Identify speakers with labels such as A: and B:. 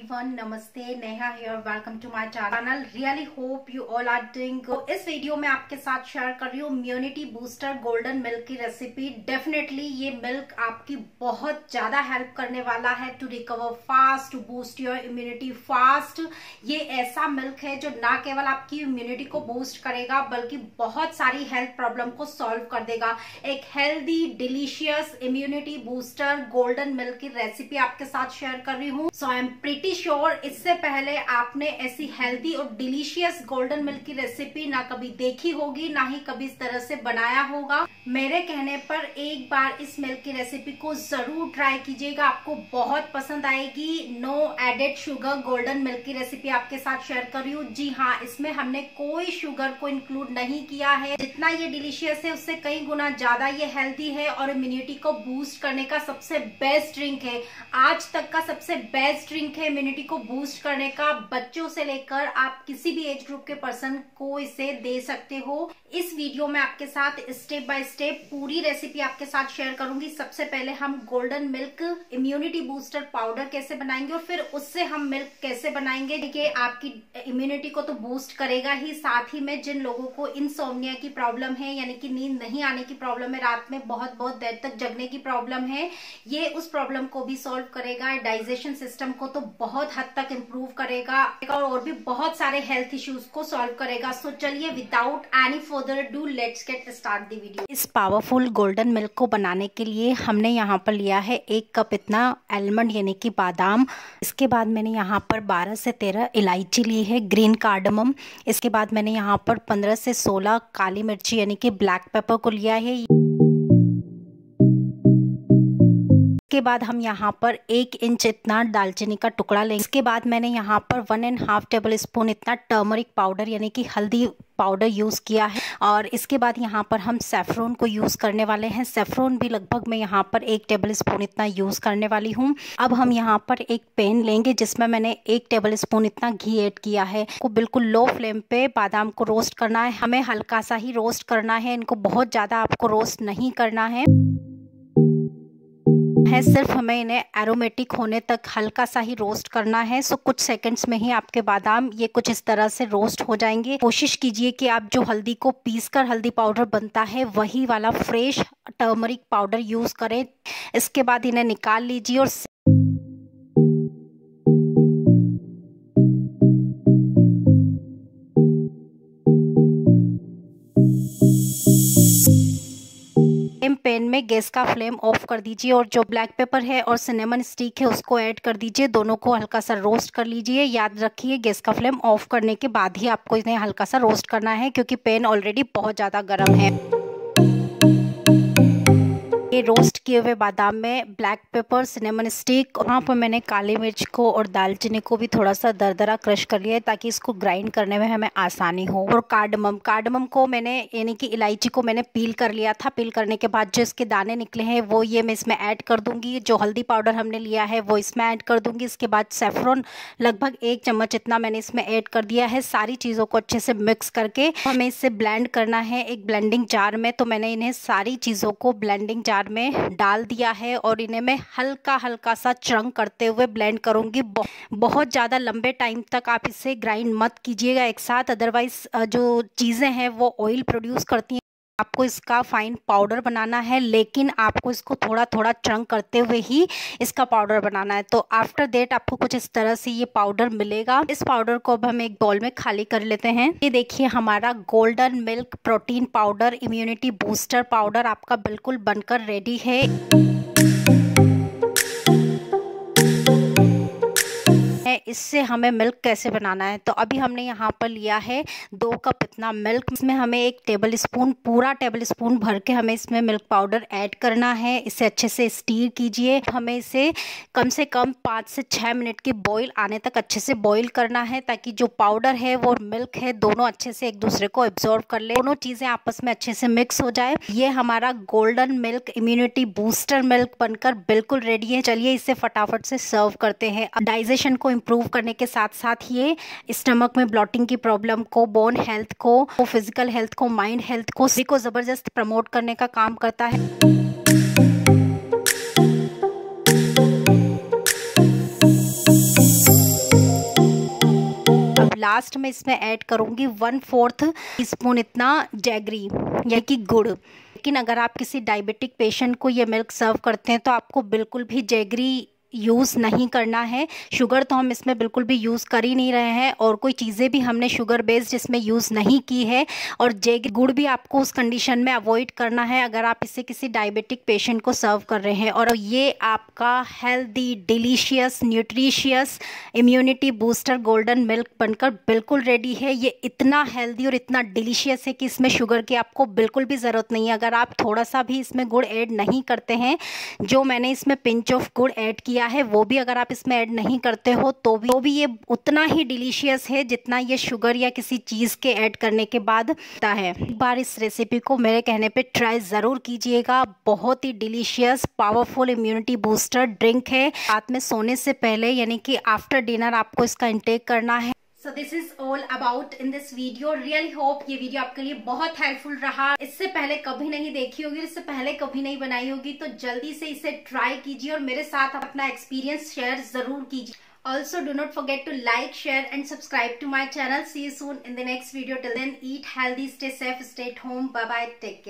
A: Welcome to my channel really hope you all are doing इस video में आपके साथ शेयर कर रही हूँ इम्यूनिटी बूस्टर गोल्डन मिल्क की रेसिपी डेफिनेटली ये मिल्क आपकी बहुत ज़्यादा हेल्प करने वाला है to recover fast to boost your immunity fast ये ऐसा मिल्क है जो ना केवल आपकी इम्यूनिटी को बूस्ट करेगा, बल्कि बहुत सारी हेल्थ प्रॉब्लम को सॉल्व कर देगा. एक healthy delicious immunity booster golden milk की रेसिपी आपके साथ शेयर कर रही हूँ. So I am pretty sure इससे पहले आपने ऐसी हेल्दी और डिलीशियस गोल्डन मिल्क की रेसिपी ना कभी देखी होगी, ना ही कभी इस तरह से बनाया होगा। मेरे कहने पर एक बार इस मिल्क की रेसिपी को ज़रूर ट्राई कीजिएगा, आपको बहुत पसंद आएगी। No added sugar golden milk की रेसिपी आपके साथ शेयर कर रही हूँ। जी हाँ इसमें हमने कोई शुगर को इंक्लूड नहीं किया है। जितना ये डिलीशियस है, उससे कई गुना ज़्यादा ये हेल्थी है और इम्यूनिटी को बूस्ट करने का सबसे बेस्ट ड्रिंक है। आज तक का सबसे बेस्ट ड्रिंक है इम्यूनिटी को बूस्ट करने का बच्चों से लेकर आप किसी भी एज ग्रुप के पर्सन को इसे दे सकते हो। इस वीडियो में आपके साथ स्टेप बाय स्टेप पूरी रेसिपी आपके साथ शेयर करूँगी। सबसे पहले हम golden milk immunity booster powder कैसे बनाएँगे और फिर उससे हम मिल्क कैसे बनाएँगे। देखिए, आपकी इम्यूनिटी को तो बूस्ट करेगा ही। साथ ही में जिन लोगों को इंसोमनिया की प्रॉब्लम है, यानी कि नींद नहीं आने की प्रॉब्लम है, रात में बहुत बहुत देर तक जगने की प्रॉब्लम है, ये उस प्रॉब्लम को भी सॉल्व करेगा। डाइजेशन सिस्टम को तो बहुत हद तक इम्प्रूव करेगा और, और भी बहुत सारे हेल्थ इश्यूज़ को सॉल्व करेगा। सो चलिए without any further do let's get start the video इस पावरफुल गोल्डन मिल्क को बनाने के लिए हमने यहाँ पर लिया है एक कप इतना एलमंड यानी कि बादाम। इसके बाद मैंने यहाँ पर 12 से 13 इलायची ली है ग्रीन कार्डमम इसके बाद मैंने यहाँ पर 15 से 16 काली मिर्ची यानी कि ब्लैक पेपर को लिया है। इसके बाद हम यहाँ पर एक इंच इतना दालचीनी का टुकड़ा लेंगे। इसके बाद मैंने यहाँ पर one and half tablespoon इतना टर्मरिक पाउडर यानी कि हल्दी पाउडर यूज़ किया है। और इसके बाद यहाँ पर हम सेफ्रोन को यूज़ करने वाले हैं। सेफ्रोन भी लगभग मैं यहाँ पर एक टेबल स्पून इतना यूज़ करने वाली हूँ। अब हम यहाँ पर एक पेन लेंगे, जिसमें मैंने एक टेबल स्पून इतना घी ऐड किया है। को बिल्कुल लो फ्लेम पे बादाम को रोस्ट करना है। हमें हल्का सा ही रोस्ट करना है। इनको बहुत ज़्यादा आपको रोस्ट नहीं करना है। है, सिर्फ़ हमें इन्हें एरोमेटिक होने तक हल्का सा ही रोस्ट करना है। सो कुछ सेकंड्स में ही आपके बादाम ये कुछ इस तरह से रोस्ट हो जाएँगे। कोशिश कीजिए कि आप जो हल्दी को पीस कर हल्दी पाउडर बनता है, वही वाला फ्रेश टर्मरिक पाउडर यूज़ करें। इसके बाद इन्हें निकाल लीजिए और पैन में गैस का फ्लेम ऑफ़ कर दीजिए और जो ब्लैक पेपर है और सिनेमन स्टिक है उसको ऐड कर दीजिए। दोनों को हल्का सा रोस्ट कर लीजिए। याद रखिए, गैस का फ्लेम ऑफ़ करने के बाद ही आपको इन्हें हल्का सा रोस्ट करना है क्योंकि पैन ऑलरेडी बहुत ज़्यादा गर्म है। ये रोस्ट किए हुए बादाम में ब्लैक पेपर सिनेमन स्टिक वहाँ पर मैंने काली मिर्च को और दालचीनी को भी थोड़ा सा दरदरा क्रश कर लिया है ताकि इसको ग्राइंड करने में हमें आसानी हो। और कार्डमम कार्डमम को मैंने, यानी कि इलायची को मैंने पील कर लिया था। पील करने के बाद जो इसके दाने निकले हैं, वो ये मैं इसमें ऐड कर दूँगी। जो हल्दी पाउडर हमने लिया है, वो इसमें ऐड कर दूँगी। इसके बाद सेफ्रॉन लगभग एक चम्मच इतना मैंने इसमें ऐड कर दिया है। सारी चीज़ों को अच्छे से मिक्स करके। हमें इससे ब्लेंड करना है एक ब्लेंडिंग जार में तो मैंने इन्हें सारी चीज़ों को ब्लेंडिंग जार में डाल दिया है और इन्हें मैं हल्का हल्का सा चरंग करते हुए ब्लेंड करूँगी। बहुत ज़्यादा लंबे टाइम तक आप इसे ग्राइंड मत कीजिएगा एक साथ अदरवाइज़ जो चीज़ें हैं वो ऑयल प्रोड्यूस करती हैं। आपको इसका फाइन पाउडर बनाना है, लेकिन आपको इसको थोड़ा थोड़ा चंक करते हुए ही इसका पाउडर बनाना है। तो आफ्टर देट आपको कुछ इस तरह से ये पाउडर मिलेगा। इस पाउडर को अब हम एक बॉल में खाली कर लेते हैं। ये देखिए, हमारा golden milk protein powder immunity booster powder आपका बिल्कुल बनकर रेडी है। इससे हमें मिल्क कैसे बनाना है? तो अभी हमने यहाँ पर लिया है दो कप इतना मिल्क इसमें हमें एक टेबल स्पून पूरा टेबल स्पून भर के हमें इसमें मिल्क पाउडर ऐड करना है। इसे अच्छे से स्टीर कीजिए। हमें इसे कम से कम पाँच से छः मिनट की बॉईल आने तक अच्छे से बॉईल करना है ताकि जो पाउडर है वो मिल्क है, दोनों अच्छे से एक दूसरे को एब्जॉर्व कर ले। दोनों चीज़ें आपस में अच्छे से मिक्स हो जाए। ये हमारा golden milk immunity booster milk बनकर बिल्कुल रेडी है। चलिए इसे फटाफट से सर्व करते हैं। डाइजेशन को इम्प्रूव इम्प्रूव करने के साथ साथ ये स्टमक में ब्लॉटिंग की प्रॉब्लम को बोन हेल्थ को फ़िज़िकल हेल्थ को माइंड हेल्थ को, सभी को ज़बरदस्त प्रमोट करने का काम करता है। लास्ट में इसमें ऐड करूँगी वन फोर्थ स्पून इतना जैगरी यानी कि गुड़। लेकिन अगर आप किसी डायबिटिक पेशेंट को ये मिल्क सर्व करते हैं तो आपको बिल्कुल भी जैगरी यूज़ नहीं करना है। शुगर तो हम इसमें बिल्कुल भी यूज़ कर ही नहीं रहे हैं और कोई चीज़ें भी हमने शुगर बेस्ड इसमें यूज़ नहीं की है और जेग गुड़ भी आपको उस कंडीशन में अवॉइड करना है अगर आप इसे किसी डायबिटिक पेशेंट को सर्व कर रहे हैं। और ये आपका healthy delicious nutritious immunity booster golden milk बनकर बिल्कुल रेडी है। ये इतना हेल्दी और इतना डिलीशियस है कि इसमें शुगर की आपको बिल्कुल भी ज़रूरत नहीं है। अगर आप थोड़ा सा भी इसमें गुड़ ऐड नहीं करते हैं, जो मैंने इसमें पिंच ऑफ़ गुड़ ऐड किया किया है, वो भी अगर आप इसमें ऐड नहीं करते हो तो भी तो भी ये उतना ही डिलीशियस है जितना ये शुगर या किसी चीज़ के ऐड करने के बाद होता है। एक बार इस रेसिपी को मेरे कहने पे ट्राई ज़रूर कीजिएगा। बहुत ही delicious powerful immunity booster drink है। रात में सोने से पहले, यानी कि आफ्टर डिनर आपको इसका इंटेक करना है।
B: So this is all about in this video really hope ये वीडियो आपके लिए बहुत हेल्पफुल रहा। इससे पहले कभी नहीं देखी होगी, इससे पहले कभी नहीं बनाई होगी तो जल्दी से इसे ट्राई कीजिए और मेरे साथ अपना एक्सपीरियंस शेयर ज़रूर कीजिए। Also do not forget to like share and subscribe to my channel see soon in the next video till then eat healthy stay safe stay home bye bye take care